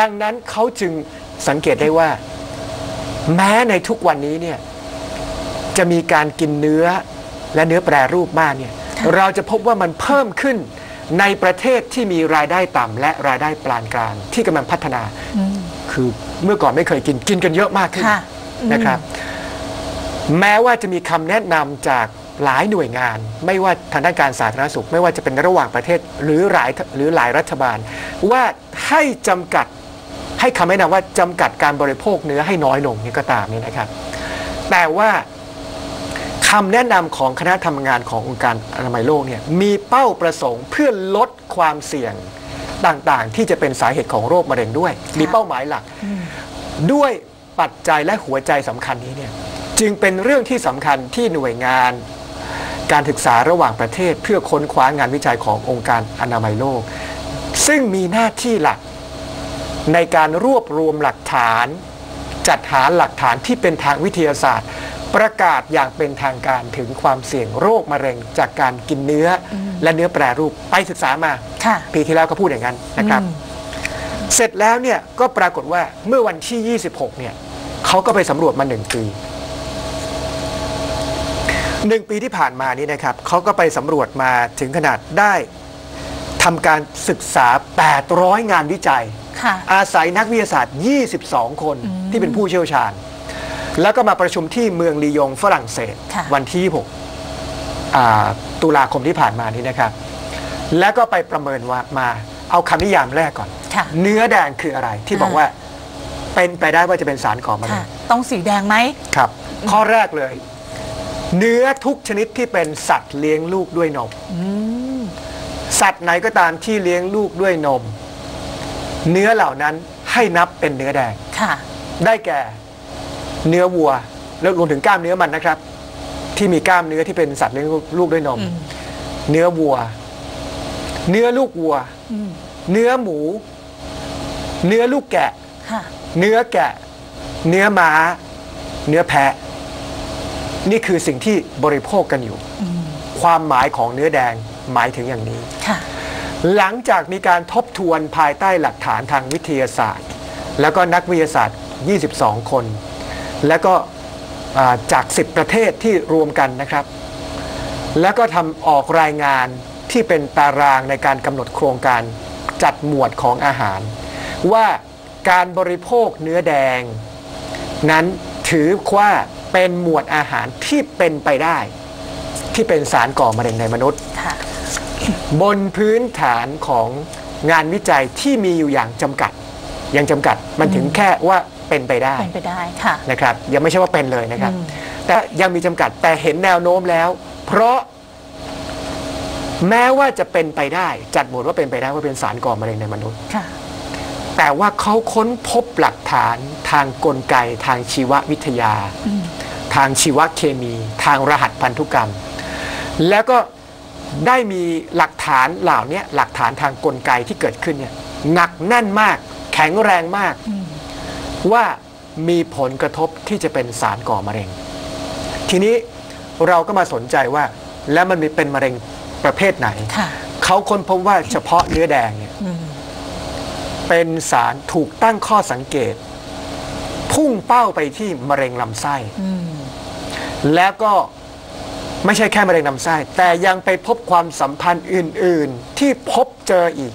ดังนั้นเขาจึงสังเกตได้ว่า แม้ในทุกวันนี้เนี่ยจะมีการกินเนื้อและเนื้อแปรรูปมากเนี่ยค่ะเราจะพบว่ามันเพิ่มขึ้นในประเทศที่มีรายได้ต่ำและรายได้ปานกลางที่กำลังพัฒนาอืมคือเมื่อก่อนไม่เคยกินกินกันเยอะมากขึ้นค่ะอืมนะครับ แม้ว่าจะมีคำแนะนำจากหลายหน่วยงาน ไม่ว่าทางด้านการสาธารณสุข ไม่ว่าจะเป็นระหว่างประเทศหรือหลายหรือหลายรัฐบาล ว่าให้จำกัด ให้คำแนะนำว่าจำกัดการบริโภคเนื้อให้น้อยลงนี่ก็ตามนี่นะครับ แต่ว่าคำแนะนำของคณะทำงานขององค์การอนามัยโลกเนี่ยมีเป้าประสงค์เพื่อลดความเสี่ยงต่างๆ ที่จะเป็นสาเหตุของโรคมะเร็งด้วย มีเป้าหมายหลัก ด้วยปัจจัยและหัวใจสำคัญนี้เนี่ยจึงเป็นเรื่องที่สำคัญที่หน่วยงานการศึกษาระหว่างประเทศเพื่อค้นคว้างานวิจัยขององค์การอนามัยโลก ซึ่งมีหน้าที่หลัก ในการรวบรวมหลักฐาน จัดหาหลักฐานที่เป็นทางวิทยาศาสตร์ ประกาศอย่างเป็นทางการถึงความเสี่ยงโรคมะเร็ง จากการกินเนื้ออและเนื้อแปรรูปไปศึกษามาค่ะปีที่แล้วก็พูดอย่างนั้นนะครับอืมเสร็จแล้วเนี่ยก็ปรากฏว่าเมื่อวันที่ 26 เนี่ยเขาก็ไปสำรวจมาหนึ่งปีหนึ่งปีที่ผ่านมานี้นะครับเขาก็ไปสำรวจมาถึงขนาดได้ทำการศึกษา 800 งานวิจัยค่ะ อาศัยนักวิทยาศาสตร์ 22 คนที่เป็นผู้เชี่ยวชาญ แล้วก็มาประชุมที่เมืองลียงฝรั่งเศสค่ะวันที่26อ่าตุลาคมที่ผ่านมานี้นะครับ แล้วก็ไปประเมินว่ามาเอาคำนิยามแรกก่อนค่ะเนื้อแดงคืออะไรที่บอกอ่าว่าเป็นไปได้ว่าจะเป็นสารก่อมะเร็ค่ะงต้องสีแดงไหมครับ ข้อแรกเลย เนื้อทุกชนิดที่เป็นสัตว์เลี้ยงลูกด้วยนมอืมสัตว์ไหนก็ตามที่เลี้ยงลูกด้วยนม เนื้อเหล่านั้นให้นับเป็นเนื้อแดงค่ะ ได้แก่เนื้อวัว แล้วรวมถึงกล้ามเนื้อมันนะครับ ที่มีกล้ามเนื้อที่เป็นสัตว์เลี้ยงลูกด้วยนมอืมเนื้อวัว เนื้อลูกวัวอืมเนื้อหมู เนื้อลูกแกะค่ะเนื้อแกะ เนื้อม้า เนื้อแพะ นี่คือสิ่งที่บริโภคกันอยู่อืมความหมายของเนื้อแดงหมายถึงอย่างนี้ค่ะ หลังจากมีการทบทวนภายใต้หลักฐานทางวิทยาศาสตร์ แล้วก็นักวิทยาศาสตร์ 22 คน แล้วก็จาก 10 ประเทศที่รวมกันนะครับ แล้วก็ทำออกรายงานที่เป็นตารางในการกำหนดโครงการจัดหมวดของอาหาร ว่าการบริโภคเนื้อแดง นั้นถือว่าเป็นหมวดอาหารที่เป็นไปได้ ที่เป็นสารก่อมะเร็งในมนุษย์ บนพื้นฐานของงานวิจัยที่มีอยู่อย่างจำกัด ยังจำกัดมันถึงแค่ว่าเป็นไปได้เป็นไปได้ค่ะนะครับยังไม่ใช่ว่าเป็นเลยนะครับอืมแต่ยังมีจำกัดแต่เห็นแนวโน้มแล้ว เพราะแม้ว่าจะเป็นไปได้ จัดหมวดว่าเป็นไปได้ว่าเป็นสารก่อมะเร็งในมนุษย์ค่ะแต่ว่าเขาค้นพบหลักฐานทางกลไกทางชีววิทยาอืมทางชีวเคมี ทางรหัสพันธุกรรม แล้วก็ ได้มีหลักฐานเหล่านี้หลักฐานทางกลไกที่เกิดขึ้นเนี่ยหนักแน่นมาก แข็งแรงมากอืมว่ามีผลกระทบที่จะเป็นสารก่อมะเร็ง ทีนี้เราก็มาสนใจว่า แล้วมันมีเป็นมะเร็งประเภทไหนค่ะเขาค้นพบว่าเฉพาะเนื้อแดงเนี่ยอืมเป็นสารถูกตั้งข้อสังเกต พุ่งเป้าไปที่มะเร็งลำไส้อืมแล้วก็ ไม่ใช่แค่มะเร็งลำไส้ แต่ยังไปพบความสัมพันธ์อื่น ๆ ที่พบเจออีก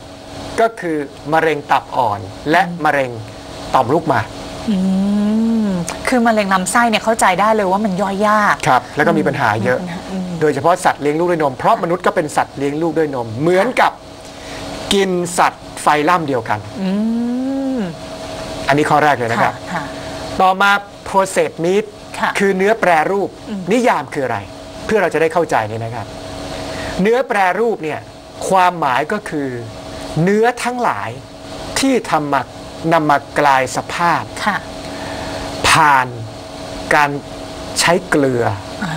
ก็คือมะเร็งตับอ่อนและมะเร็งต่อมลูกหมากอืมคือมะเร็งลำไส้เนี่ยเข้าใจได้เลยว่ามันย่อยยาก ครับ แล้วก็มีปัญหาเยอะอืมโดยเฉพาะสัตว์เลี้ยงลูกด้วยนม เพราะมนุษย์ก็เป็นสัตว์เลี้ยงลูกด้วยนม เหมือนกับกินสัตว์ไฟล่ำเดียวกันอืมอันนี้ข้อแรกเลยนะครับค่ะต่อมา processed meat ค่ะคือเนื้อแปรรูปอืมนิยามคืออะไรเพื่อเราจะได้เข้าใจเนี่ยนะครับ เนื้อแปรรูปเนี่ยความหมายก็คือ เนื้อทั้งหลายที่ทำมานำมากลายสภาพค่ะผ่านการใช้เกลืออ่า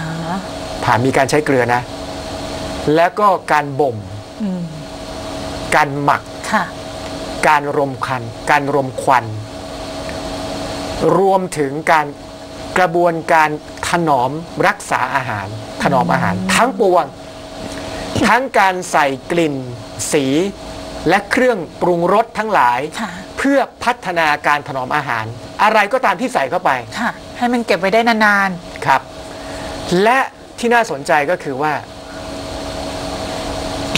ผ่านมีการใช้เกลือนะ แล้วก็การบ่มอืมการหมักค่ะการรมควันการรมควัน รวมถึงการกระบวนการถ นอมรักษาอาหาร ถนอมอาหาร ทั้งปวง ทั้งการใส่กลิ่น สี และเครื่องปรุงรสทั้งหลายค่ะเพื่อพัฒนาการถนอมอาหาร อะไรก็ตามที่ใส่เข้าไปค่ะให้มันเก็บไว้ได้นานครับ และที่น่าสนใจก็คือว่า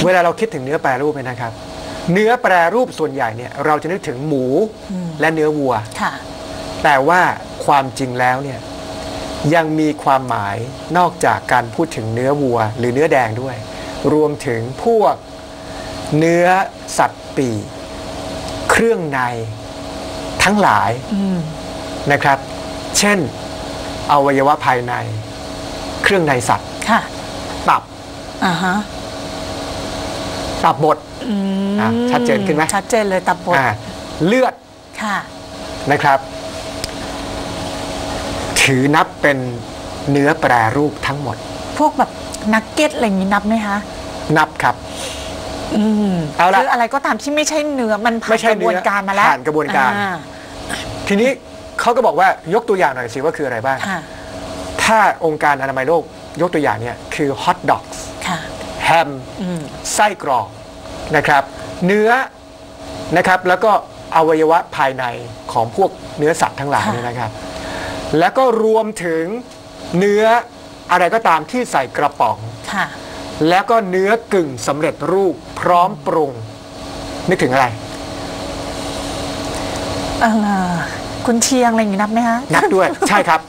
เวลาเราคิดถึงเนื้อแปรรูปเนี่ยนะครับ เนื้อแปรรูปส่วนใหญ่เนี่ย เราจะนึกถึงหมูและเนื้อวัวๆค่ะแต่ว่าความจริงแล้วเนี่ย ยังมีความหมายนอกจากการพูดถึงเนื้อวัวหรือเนื้อแดงด้วย รวมถึงพวกเนื้อสัตว์ปีกเครื่องในทั้งหลายอืมนะครับ เช่น อวัยวะภายใน เครื่องในสัตว์ค่ะตับอ่าฮะตับบดอืมอะชัดเจนขึ้นไหมชัดเจนเลยตับบดอ่าเลือดค่ะนะครับ ถือนับเป็นเนื้อแปรรูปทั้งหมด พวกแบบนักเก็ตอะไรอย่างนี้นับไหมคะ นับครับอืมเอาละคืออะไรก็ตามที่ไม่ใช่เนื้อมันผ่าไม่นใช่กระบวนการมาแล้วผ่านกระบวนการอ่ทีนี้เขาก็บอกว่ายกตัวอย่างหน่อยสิว่าคืออะไรบ้างค่ะถ้าองค์การอนามัยโลกยกตัวอย่างเนี่ยคือฮอทดอกค่ะแฮมอืมไส้กรอกนะครับ เนื้อนะครับแล้วก็อวัยวะภายในของพวกเนื้อสัตว์ทั้งหลายค่ะเนี่ยนะครับ แล้วก็รวมถึงเนื้ออะไรก็ตามที่ใส่กระป๋อง ค่ะ แล้วก็เนื้อกึ่งสำเร็จรูปพร้อมปรุง นึกถึงอะไร เออคุณเชียงอะไรอย่างนี้นับไหมคะ นับด้วย ใช่ครับ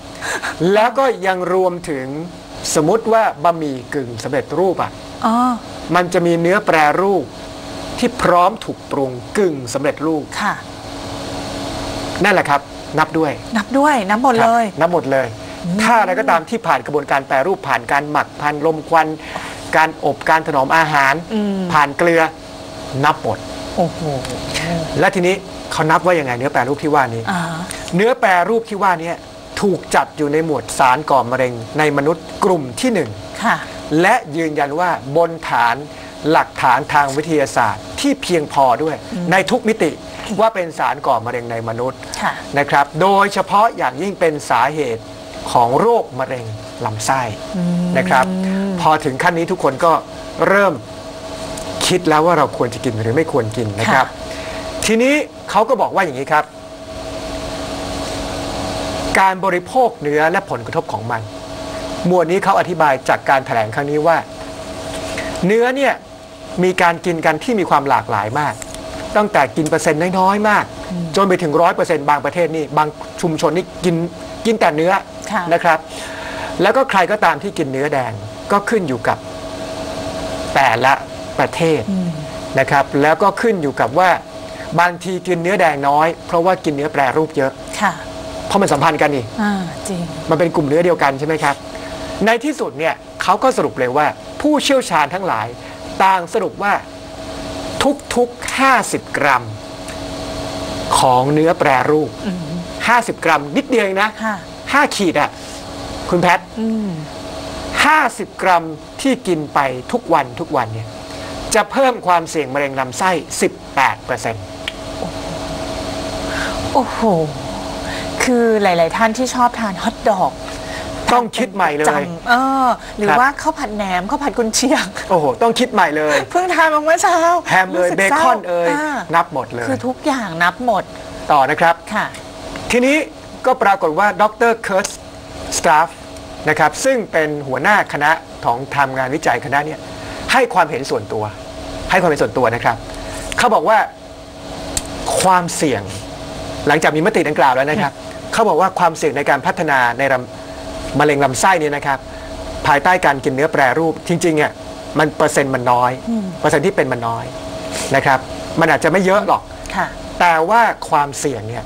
แล้วก็ยังรวมถึงสมมติว่าบะหมี่กึ่งสำเร็จรูปอะ อ๋อ มันจะมีเนื้อแปรรูปที่พร้อมถูกปรุงกึ่งสำเร็จรูป ค่ะ นั่นแหละครับ นับด้วย นับด้วยนับหมดครับเลย นับหมดเลย ถ้าอะไรก็ตามที่ผ่านกระบวนการแปรรูปผ่านการหมักผ่านลมควัน การอบการถนอมอาหาร อืม ผ่านเกลือนับหมด โอ้โหและทีนี้เขานับว่ายังไงเนื้อแปรรูปที่ว่านี้ อ่าเนื้อแปรรูปที่ว่านี้ถูกจัดอยู่ในหมวดสารก่อมะเร็งในมนุษย์กลุ่มที่หนึ่ง ค่ะ และยืนยันว่าบนฐานหลักฐานทางวิทยาศาสตร์ที่เพียงพอด้วย ในทุกมิติ ว่าเป็นสารก่อมะเร็งในมนุษย์ค่ะนะครับ โดยเฉพาะอย่างยิ่งเป็นสาเหตุของโรคมะเร็งลำไส้นะครับ พอถึงขั้นนี้ทุกคนก็เริ่มคิดแล้วว่าเราควรจะกินหรือไม่ควรกินนะครับ ทีนี้เขาก็บอกว่าอย่างนี้ครับ การบริโภคเนื้อและผลกระทบของมัน หมวดนี้เขาอธิบายจากการแถลงครั้งนี้ว่า เนื้อเนี่ยมีการกินกันที่มีความหลากหลายมาก ตั้งแต่กินเปอร์เซ็นต์น้อยๆมาก จนไปถึงร้อยเปอร์เซ็นต์บางประเทศนี่บางชุมชนนี่กินกินแต่เนื้อค่ะนะครับ แล้วก็ใครก็ตามที่กินเนื้อแดงก็ขึ้นอยู่กับแต่ละประเทศนะครับ แล้วก็ขึ้นอยู่กับว่าบางทีกินเนื้อแดงน้อย เพราะว่ากินเนื้อแปรรูปเยอะค่ะเพราะมันสัมพันธ์กันนี่อ่าจริงมันเป็นกลุ่มเนื้อเดียวกันใช่ไหมครับ ในที่สุดเนี่ยเขาก็สรุปเลยว่า ผู้เชี่ยวชาญทั้งหลายต่างสรุปว่า ทุกๆ 50 กรัม ของเนื้อแปรรูป 50 กรัม นิดเดียวเองนะค่ะ5ขีดอะคุณแพทอืม50กรัมที่กินไปทุกวันทุกวันเนี่ย จะเพิ่มความเสี่ยงมะเร็งลำไส้ 18%โอ้โห คือหลาย ๆ ท่านที่ชอบทานฮอทดอก ต้องคิดใหม่เลยจำเออ หรือครับว่าข้าวผัดแหนมข้าวผัดกุนเชียง โอ้โห ต้องคิดใหม่เลย เพิ่งทานมาเมื่อเช้า แฮมเอยรู้สึกเบศร้าคอนเอยานับหมดเลย คือทุกอย่างนับหมด ต่อนะครับ ค่ะ ทีนี้ก็ปรากฏว่าดรเคิร์สสตาฟนะครับ ซึ่งเป็นหัวหน้าคณะของทำงานวิจัยคณะเนี้ให้ความเห็นส่วนตัว ให้ความเห็นส่วนตัวนะครับ เขาบอกว่าความเสี่ยง หลังจากมีมติดังกล่าวแล้วนะครับ เขาบอกว่าความเสี่ยงในการพัฒนาในลำ มะเร็งลำไส้เนี่ยนะครับภายใต้การกินเนื้อแปรรูปจริงๆอะมันเปอร์เซ็นต์มันน้อย เปอร์เซ็นต์ที่เป็นมันน้อยนะครับ มันอาจจะไม่เยอะหรอกค่ะแต่ว่าความเสี่ยงเนี่ย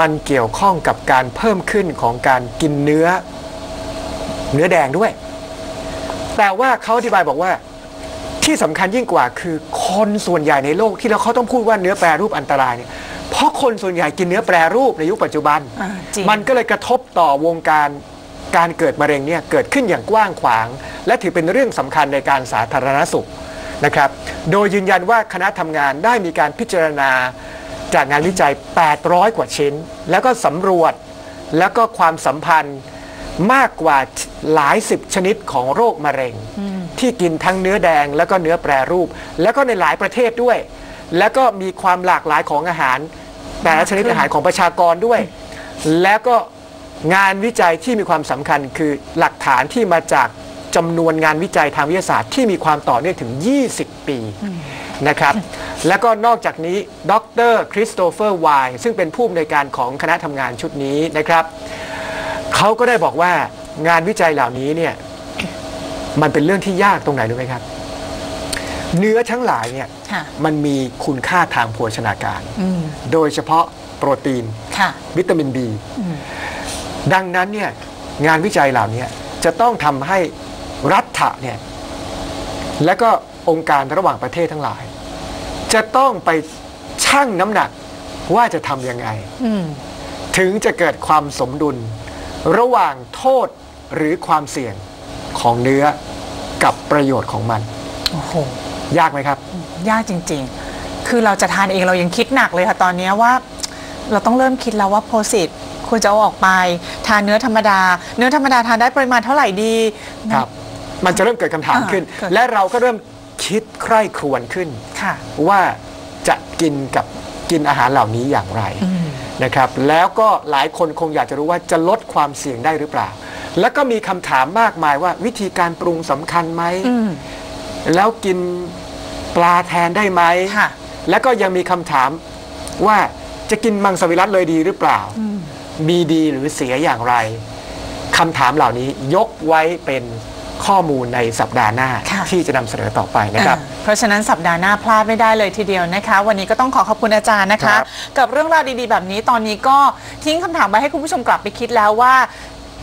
มันเกี่ยวข้องกับการเพิ่มขึ้นของการกินเนื้อ เนื้อแดงด้วย แต่ว่าเขาอธิบายบอกว่าที่สำคัญยิ่งกว่าคือคนส่วนใหญ่ในโลกที่เราเขาต้องพูดว่าเนื้อแปรรูปอันตรายเนี่ยเพราะคนส่วนใหญ่กินเนื้อแปรรูปในยุคปัจจุบันอ่าจริงมันก็เลยกระทบต่อวงการ การเกิดมะเร็งเนี่ยเกิดขึ้นอย่างกว้างขวาง และถือเป็นเรื่องสำคัญในการสาธารณสุขนะครับ โดยยืนยันว่าคณะทำงานได้มีการพิจารณาจากงานวิจัย 800 กว่าชิ้น แล้วก็สำรวจแล้วก็ความสัมพันธ์มากกว่าหลายสิบชนิดของโรคมะเร็ง ที่กินทั้งเนื้อแดงแล้วก็เนื้อแปรรูป แล้วก็ในหลายประเทศด้วย แล้วก็มีความหลากหลายของอาหาร แต่ละชนิดอาหารของประชากรด้วย แล้วก็ งานวิจัยที่มีความสำคัญคือหลักฐานที่มาจากจำนวนงานวิจัยทางวิทยาศาสตร์ที่มีความต่อเนื่องถึง 20 ปีนะครับ แล้วก็นอกจากนี้ดรคริสโตเฟอร์ไวน์ซึ่งเป็นผู้อำนวยการของคณะทำงานชุดนี้นะครับเขาก็ได้บอกว่างานวิจัยเหล่านี้เนี่ยมันเป็นเรื่องที่ยากตรงไหนรู้ไหมครับ เนื้อทั้งหลายเนี่ยค่ะมันมีคุณค่าทางโภชนาการอืมโดยเฉพาะโปรตีนค่ะวิตามิน B อืม ดังนั้นเนี่ยงานวิจัยเหล่านี้จะต้องทำให้รัฐะเนี่ยและก็องค์การระหว่างประเทศทั้งหลาย จะต้องไปชั่งน้ำหนักว่าจะทำยังไงอืมถึงจะเกิดความสมดุล ระหว่างโทษหรือความเสี่ยงของเนื้อกับประโยชน์ของมันโอ้โหยากไหมครับ ยากจริง ๆ คือเราจะทานเองเรายังคิดหนักเลยค่ะตอนเนี้ยว่า เราต้องเริ่มคิดแล้วว่าโพสิต ควรจะเอาออกไป ทานเนื้อธรรมดา เนื้อธรรมดาทานได้ปริมาณเท่าไหร่ดี ครับ มันจะเริ่มเกิดคำถามอ่าขึ้น เกิด และเราก็เริ่มคิดใคร่ครวญขึ้น ค่ะ ว่าจะกินกับกินอาหารเหล่านี้อย่างไรอืม นะครับ แล้วก็หลายคนคงอยากจะรู้ว่าจะลดความเสี่ยงได้หรือเปล่า แล้วก็มีคำถามมากมายว่าวิธีการปรุงสำคัญไหม อืม แล้วกินปลาแทนได้ไหม ค่ะ แล้วก็ยังมีคำถามว่าจะกินมังสวิรัตเลยดีหรือเปล่า อืม มีดีหรือเสียอย่างไรคำถามเหล่านี้ยกไว้เป็นข้อมูลในสัปดาห์หน้าค่ะที่จะนำเสนอต่อไปนะครับอ่าเพราะฉะนั้นสัปดาห์หน้าพลาดไม่ได้เลยทีเดียวนะคะ วันนี้ก็ต้องขอขอบคุณอาจารย์นะคะครับกับเรื่องราวดีๆ แบบนี้ตอนนี้ก็ทิ้งคำถามไว้ให้คุณผู้ชมกลับไปคิดแล้วว่า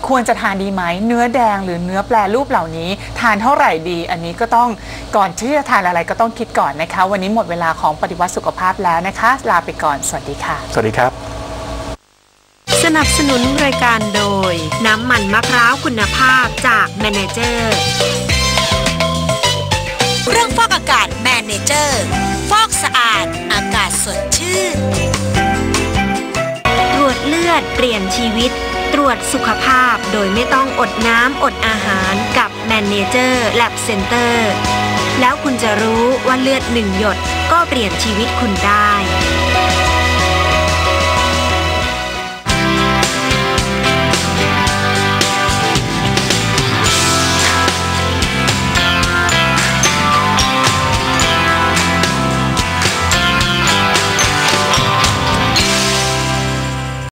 ควรจะทานดีไหม เนื้อแดงหรือเนื้อแปรรูปเหล่านี้ ทานเท่าไหร่ดี อันนี้ก็ต้องก่อนที่จะทานอะไรก็ต้องคิดก่อนนะคะ วันนี้หมดเวลาของปฏิวัติสุขภาพแล้วนะคะ ลาไปก่อนสวัสดีค่ะ สวัสดีครับ นับสนุนรายการโดย น้ำมันมะพร้าวคุณภาพจากแมเนเจอร์เครื่องฟอกอากาศแมเนเจอร์ฟอกสะอาด อากาศสดชื่นตรวจเลือดเปลี่ยนชีวิต ตรวจสุขภาพโดยไม่ต้องอดน้ำอดอาหารกับแมเนเจอร์แลบเซ็นเตอร์แล้วคุณจะรู้ว่าเลือดหนึ่งหยดก็เปลี่ยนชีวิตคุณได้